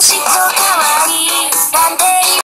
she's oh, a